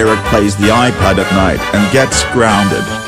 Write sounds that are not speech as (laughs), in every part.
Eric plays the iPad at night and gets grounded.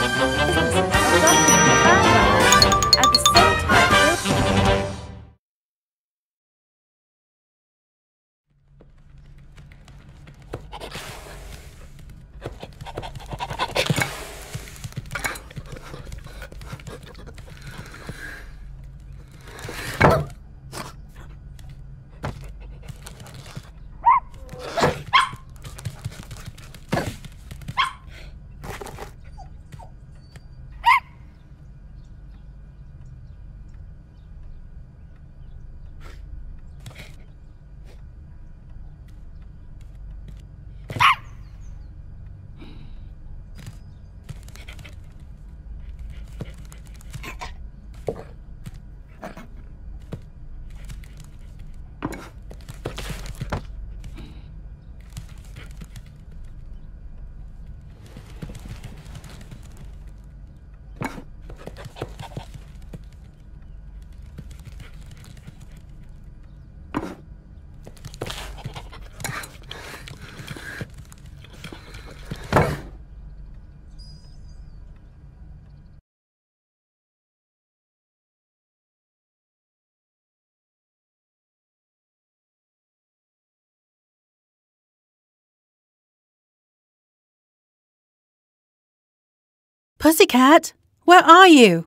Pussycat, where are you?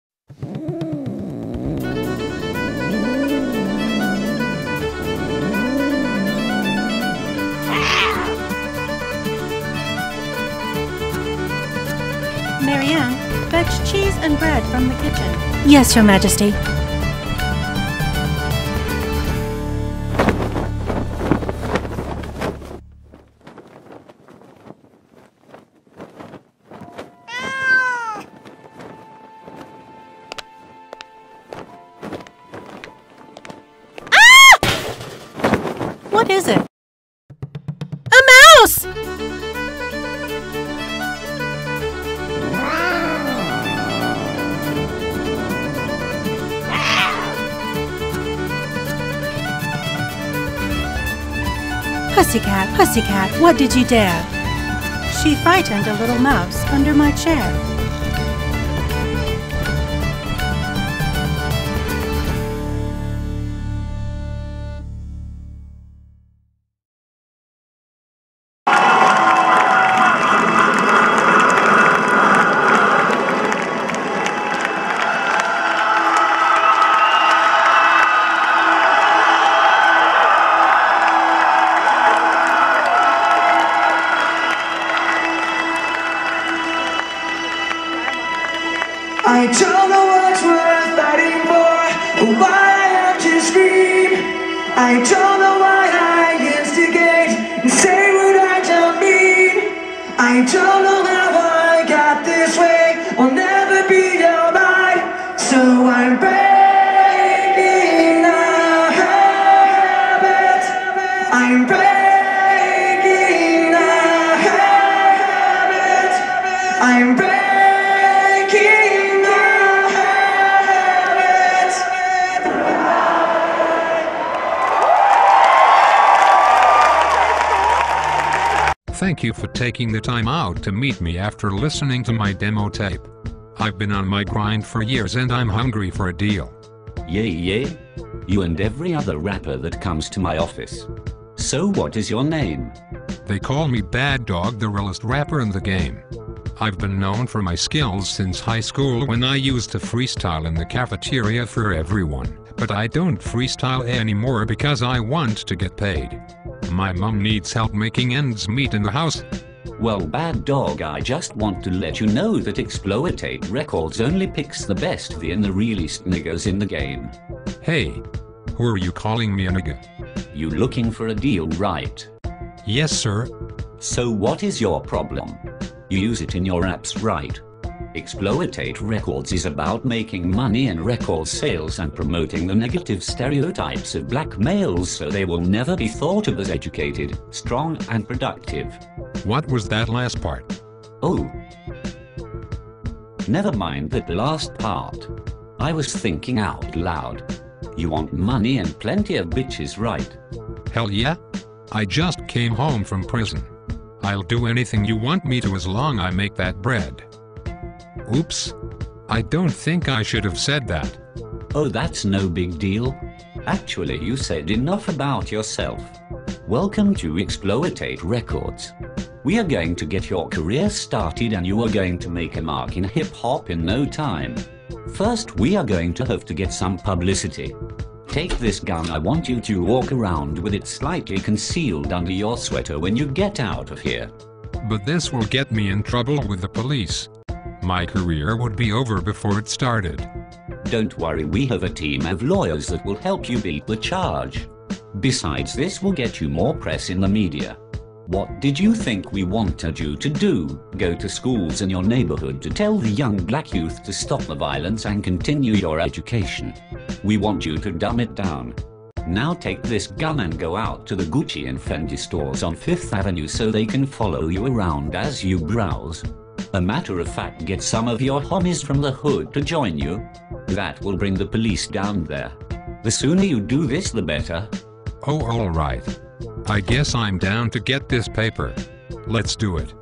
Marianne, fetch cheese and bread from the kitchen. Yes, Your Majesty. Pussycat, Pussycat, what did you dare? She frightened a little mouse under my chair. You for taking the time out to meet me after listening to my demo tape. I've been on my grind for years and I'm hungry for a deal. Yay, yay. You and every other rapper that comes to my office. So, what is your name? They call me Bad Dog, the realest rapper in the game. I've been known for my skills since high school when I used to freestyle in the cafeteria for everyone, but I don't freestyle anymore because I want to get paid. My mom needs help making ends meet in the house. Well, Bad Dog, I just want to let you know that Exploitate Records only picks the best V and the realest niggas in the game. Hey, who are you calling me a nigga? You looking for a deal, right? Yes, sir. So, what is your problem? You use it in your apps, right? Exploitate Records is about making money in record sales and promoting the negative stereotypes of black males so they will never be thought of as educated, strong, and productive. What was that last part? Oh. Never mind that last part. I was thinking out loud. You want money and plenty of bitches, right? Hell yeah? I just came home from prison. I'll do anything you want me to as long I make that bread. Oops. I don't think I should have said that. Oh, that's no big deal. Actually, you said enough about yourself. Welcome to Exploitate Records. We are going to get your career started and you are going to make a mark in hip hop in no time. First, we are going to have to get some publicity. Take this gun, I want you to walk around with it slightly concealed under your sweater when you get out of here. But this will get me in trouble with the police. My career would be over before it started. Don't worry, we have a team of lawyers that will help you beat the charge. Besides, this will get you more press in the media. What did you think we wanted you to do? Go to schools in your neighborhood to tell the young black youth to stop the violence and continue your education. We want you to dumb it down. Now take this gun and go out to the Gucci and Fendi stores on Fifth Avenue so they can follow you around as you browse. A matter of fact, get some of your homies from the hood to join you. That will bring the police down there. The sooner you do this, the better. Oh, alright. I guess I'm down to get this paper. Let's do it.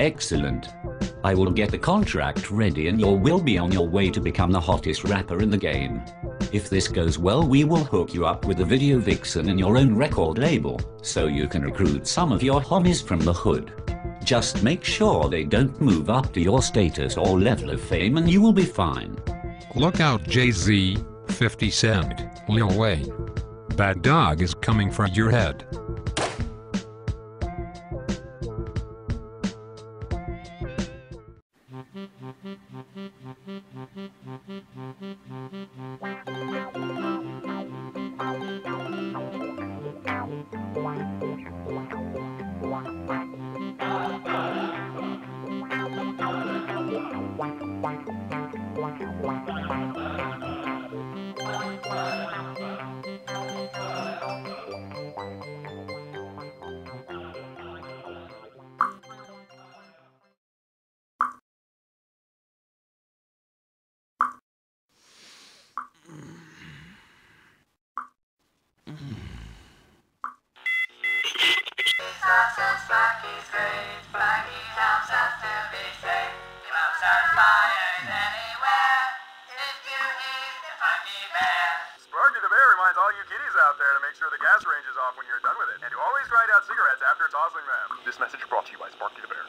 Excellent. I will get the contract ready and you will be on your way to become the hottest rapper in the game. If this goes well, we will hook you up with a video vixen and your own record label, so you can recruit some of your homies from the hood. Just make sure they don't move up to your status or level of fame and you will be fine. Look out, Jay Z, 50 Cent, Lil Wayne. Bad Dog is coming for your head. Sparky (laughs) the reminds all you kiddies out there to make sure the gas range is off when you're done with it, and to always grind out cigarettes after tossing them. This message brought to you by Sparky the Bear.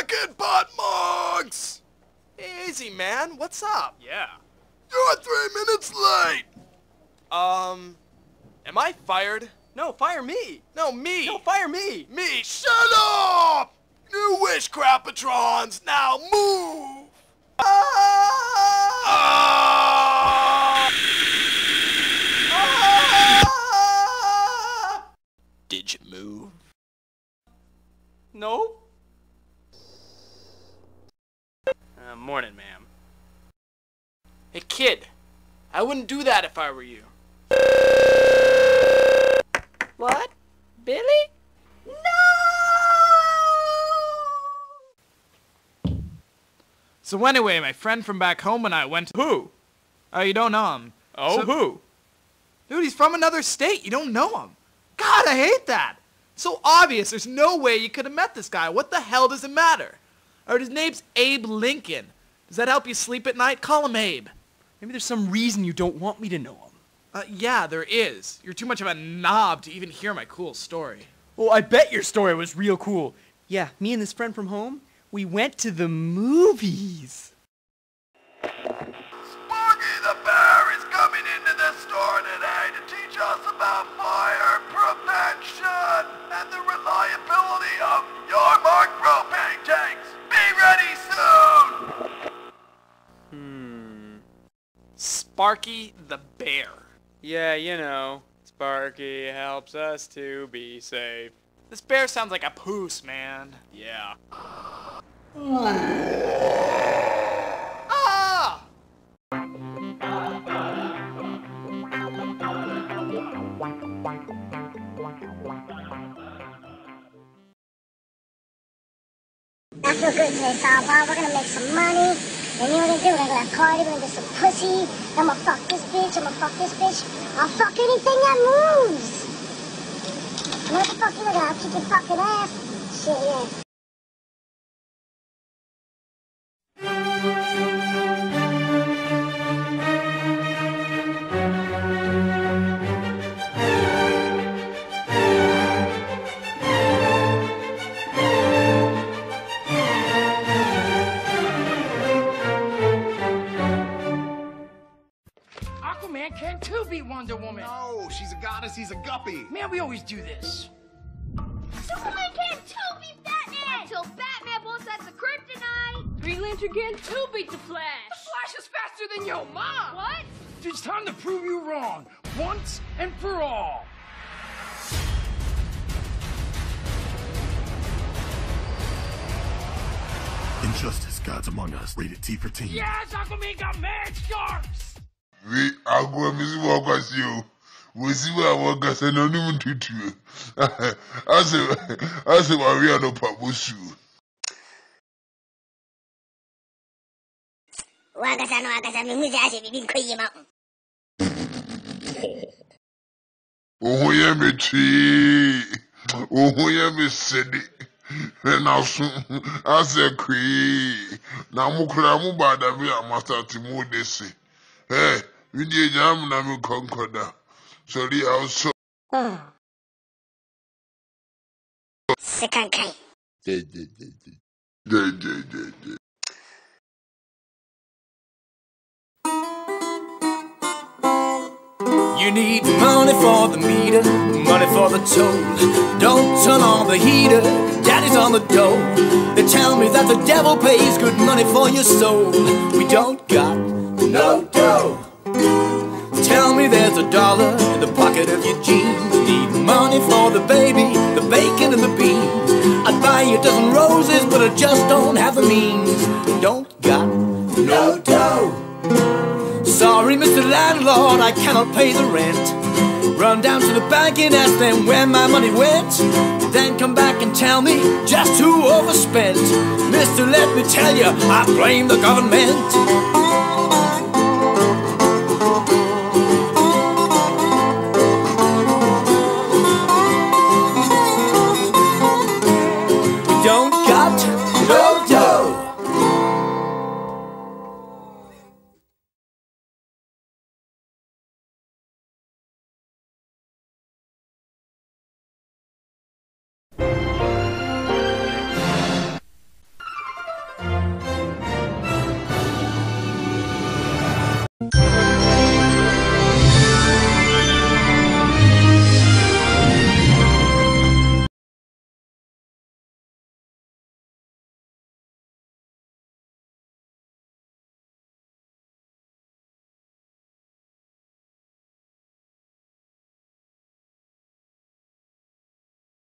Get cracking, butt mugs! Easy, man. What's up? Yeah. You're three minutes late. Um, am I fired? No, fire me! No, me. No, fire me! me. Shut up! New wish, Crapatrons. Now move. Ah! Ah! Did you move? No? Uh, morning, ma'am. Hey, kid. I wouldn't do that if I were you. What? Billy? No! So anyway, my friend from back home and I went to... Who? Oh, you don't know him. Oh, So- who? Dude, he's from another state. You don't know him. God, I hate that. So obvious. There's no way you could have met this guy. What the hell does it matter? Or his name's Abe Lincoln. Does that help you sleep at night? Call him Abe. Maybe there's some reason you don't want me to know him. Uh, yeah, there is. You're too much of a knob to even hear my cool story. Well, I bet your story was real cool. Yeah, me and this friend from home, we went to the movies. Sparky the Bear. Yeah, you know, Sparky helps us to be safe. This bear sounds like a poos, man. Yeah. Ah! I feel good today, Papa. We're gonna make some money. And you know what we're gonna do? We're gonna have a party, we're gonna get some pussy. I'm gonna fuck this bitch, I'm gonna fuck this bitch. I'll fuck anything that moves. At? I'll kick your fucking ass. Shit, yeah. Always do this. Superman can too beat Batman! Until Batman blows out the kryptonite! Green Lantern can too beat the Flash! The Flash is faster than your mom! What? It's time to prove you wrong, once and for all. Injustice, Gods Among Us, rated T for teen. Yes, Aquaman got mad sharks! We agwa mi si wa kwa wɔsi a wɔkasa (laughs) na ɔnum tutuo asɛ asɛ wɔawea no pa bosuo wakasa no wakasa mehu sɛ ahyɛ biribi nkɔ yie ma wo ho yɛ me twee wo ho yɛ me sede naso asɛ kwee na mo koraa mo baadabi a masate mo de se ɛ medie gyaa m na mekɔnkɔda Day, day, day, day. You need money for the meter, money for the toll. Don't turn on the heater, daddy's on the door. They tell me that the devil pays good money for your soul. We don't got no pocket of your jeans. Need money for the baby, the bacon and the beans. I'd buy you a dozen roses, but I just don't have the means. Don't got no dough. Sorry, Mr. Landlord, I cannot pay the rent. Run down to the bank and ask them where my money went. Then come back and tell me just who overspent. Mister, let me tell you, I blame the government.